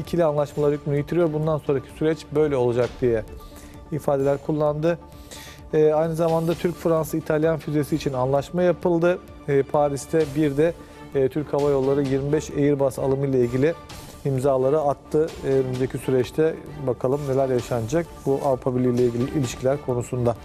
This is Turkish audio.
ikili anlaşmalar hükmünü yitiriyor. Bundan sonraki süreç böyle olacak diye ifadeler kullandı. Ee, aynı zamanda Türk, Fransa, İtalyan füzesi için anlaşma yapıldı. Ee, Paris'te bir de e, Türk Hava Yolları 25 Airbus alımı ile ilgili imzaları attı. Ee, önümüzdeki süreçte bakalım neler yaşanacak bu Avrupa Birliği ile ilgili ilişkiler konusunda.